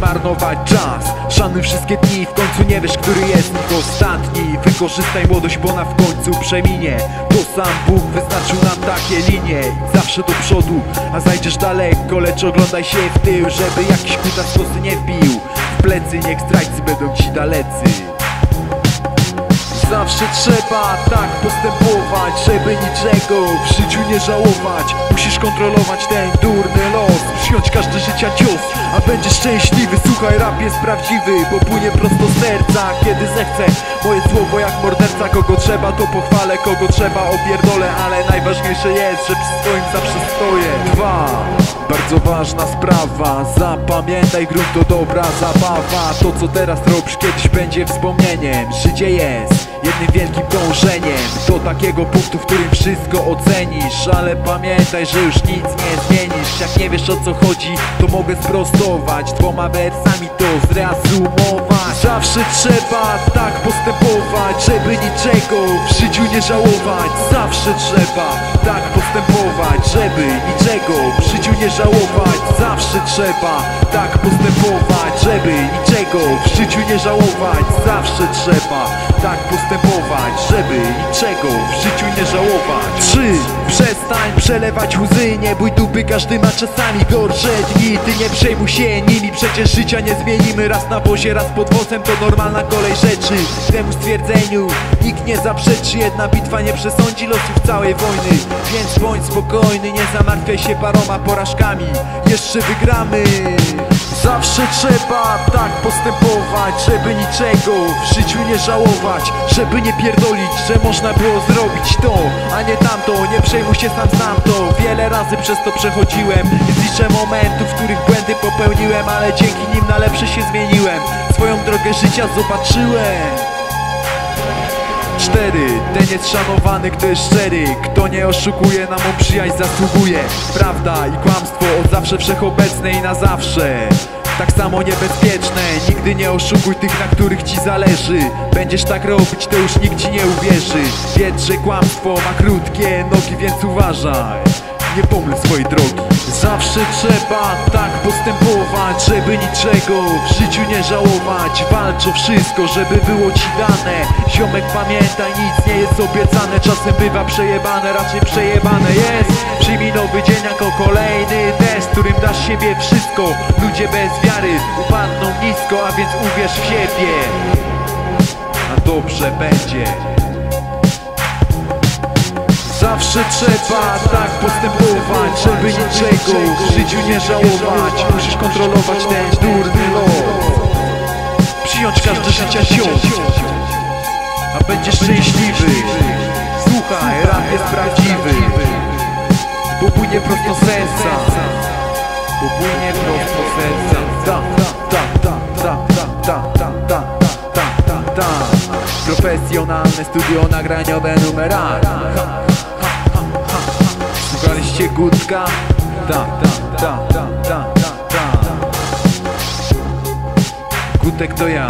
marnować czas. Szanuj wszystkie dni, w końcu nie wiesz, który jest nich ostatni Wykorzystaj młodość, bo ona w końcu przeminie. To sam Bóg wyznaczył nam takie linie. Zawsze do przodu, a zajdziesz daleko. Lecz oglądaj się w tył, żeby jakiś kutas kosy nie wbił. W plecy niech zdrajcy będą ci dalecy. Zawsze trzeba tak postępować, żeby niczego w życiu nie żałować. Musisz kontrolować ten durny los, przyjąć każdy życia cios A będziesz szczęśliwy, słuchaj rap jest prawdziwy Bo płynie prosto z serca, kiedy zechcę Moje słowo jak morderca, kogo trzeba to pochwalę. Kogo trzeba opierdolę, ale najważniejsze jest, że przy swoim zawsze stoję. Dwa. Bardzo ważna sprawa. Zapamiętaj, grunt to dobra zabawa. To co teraz robisz kiedyś będzie wspomnieniem. Życie jest jednym wielkim dążeniem Do takiego punktu, w którym wszystko ocenisz. Ale pamiętaj, że już nic nie zmienisz. Jak nie wiesz o co chodzi, to mogę sprostować. Dwoma wersami to zreasumować. Zawsze trzeba tak postępować Żeby niczego w życiu nie żałować. Zawsze trzeba tak postępować Żeby niczego w życiu nie żałować Zawsze trzeba tak postępować Żeby niczego w życiu nie żałować. Zawsze trzeba tak postępować Żeby niczego w życiu nie żałować. Trzy Przestań przelewać łzy Nie bój dupy, każdy ma czasami gorsze dni Ty nie przejmuj się nimi, przecież życia nie zmienimy. Raz na wozie, raz pod wozem to normalna kolej rzeczy. Temu stwierdzeniu nikt nie zaprzeczy Jedna bitwa nie przesądzi losów całej wojny. Więc bądź spokojny, nie zamartwiaj się paroma porażkami. Jeszcze wygramy. Zawsze trzeba tak postępować, żeby niczego w życiu nie żałować. Żeby nie pierdolić, że można było zrobić to, a nie tamto. Nie przejmuj się sam sam to, wiele razy przez to przechodziłem. Nie liczę momentów, których błędy popełniłem Ale dzięki nim na lepsze się zmieniłem. Swoją drogę życia zobaczyłem Cztery, ten jest szanowany, kto jest szczery. Kto nie oszukuje, na mą przyjaźń zasługuje. Prawda i kłamstwo od zawsze wszechobecne i na zawsze. Tak samo niebezpieczne. Nigdy nie oszukuj tych, na których ci zależy. Będziesz tak robić, to już nikt ci nie uwierzy. Wiedz, że kłamstwo ma krótkie nogi, więc uważaj Nie pomyl swojej drogi. Zawsze trzeba tak postępować Żeby niczego w życiu nie żałować. Walcz o wszystko, żeby było ci dane. Ziomek pamiętaj, nic nie jest obiecane. Czasem bywa przejebane, raczej przejebane jest. Przyjmij nowy dzień jako kolejny test Którym dasz siebie wszystko. Ludzie bez wiary upadną nisko A więc uwierz w siebie. A dobrze będzie Zawsze trzeba tak postępować, żeby niczego w życiu nie żałować Musisz kontrolować ten durny los Przyjąć każde życia ciąg A będziesz szczęśliwy Słuchaj, rap jest prawdziwy Bo płynie prosto serca Bo płynie prosto serca Da, da, da, da, da, da, da, da, Profesjonalne studio nagraniowe numerami muzyka Ta, ta, ta, ta, ta, ta, ta. Kutek to ja.